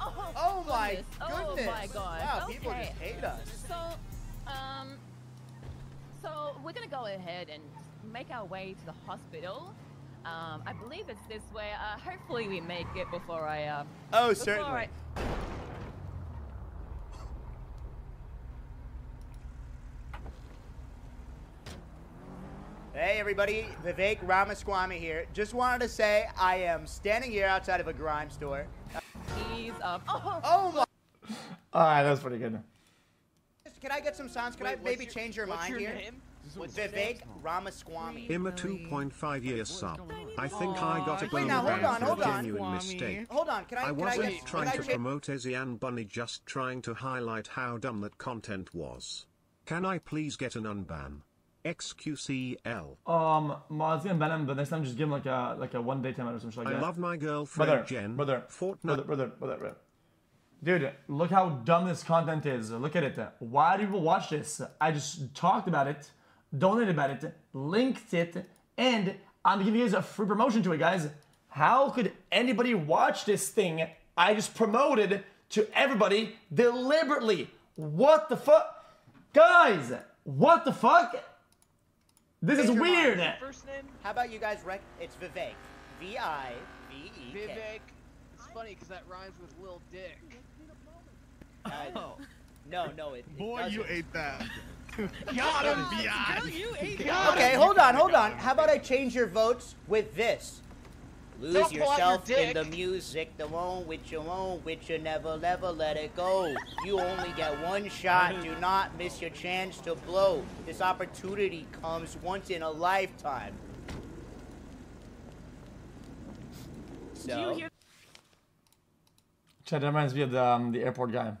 up. Oh, Oh my goodness. Oh my god. Wow, okay. people just hate us. So, um, so we're gonna go ahead and make our way to the hospital. Um, I believe it's this way. Uh, hopefully we make it before I, uh, Oh, before certainly. I... Hey everybody, Vivek Ramaswamy here. Just wanted to say I am standing here outside of a grime store. Ease up. Oh, Oh my! Alright, that was pretty good. Can I get some sounds? Can Wait, I maybe your- change your what's mind your here? name? What's Vivek Ramaswamy. Imma 2.5 year sub. I think I got a Wait, now, hold ban on, for hold a on. genuine mistake. Hold on, can I? I can wasn't I get, trying can to cha- promote Ezian Bunny, just trying to highlight how dumb that content was. Can I please get an unban? XQCL. Um, gonna ban him, but next time just give him like a like a one day timeout or something like that. I love my girlfriend brother, Jen. brother, Fortnite. brother, brother, brother, brother. Dude, look how dumb this content is. Look at it. Why do people watch this? I just talked about it, donated about it, linked it, and I'm giving you guys a free promotion to it, guys. How could anybody watch this thing I just promoted to everybody deliberately? What the fuck? Guys, what the fuck? This is Change your mind. weird. First name? How about you guys rec? It's Vivek. V I V E K. Vivek. It's funny because that rhymes with Lil Dick. Uh, no, no, it. it Boy, you doesn't. ate that. Got him, Biatch. you ate Okay, hold on, hold on. How about I change your votes with this? Lose Don't pull your yourself in the music, the one with your own, with you never, never let it go. You only get one shot. Do not miss your chance to blow. This opportunity comes once in a lifetime. So, Chad, that reminds me of the, um, the airport guy.